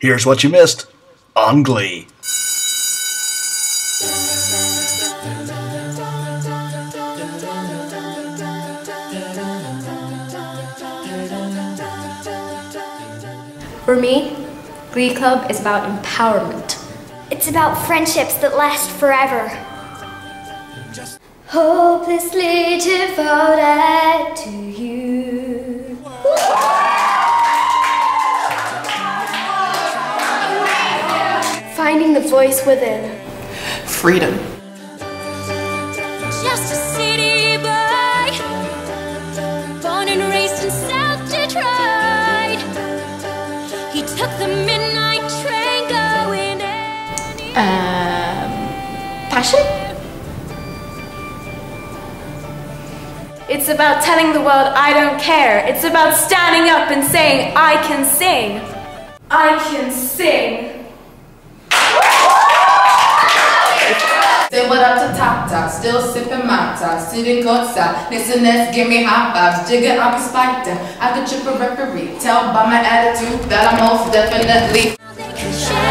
Here's what you missed on Glee. For me, Glee Club is about empowerment. It's about friendships that last forever. Hopelessly devoted to you. Finding the voice within. Freedom. Just a city boy, born and raised in South Detroit. He took the midnight train going Um, passion? It's about telling the world I don't care. It's about standing up and saying I can sing. I can sing. What up to top top, still sipping my top, sitting courtside. Listeners give me high fives, jigger I can spike them. I could trip a referee, tell by my attitude that I'm most definitely.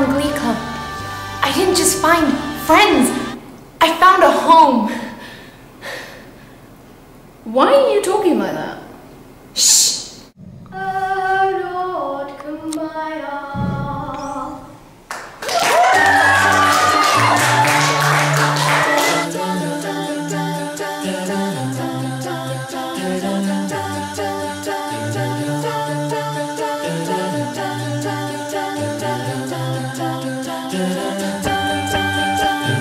Found Glee Club, I didn't just find friends, I found a home. Why are you talking like that?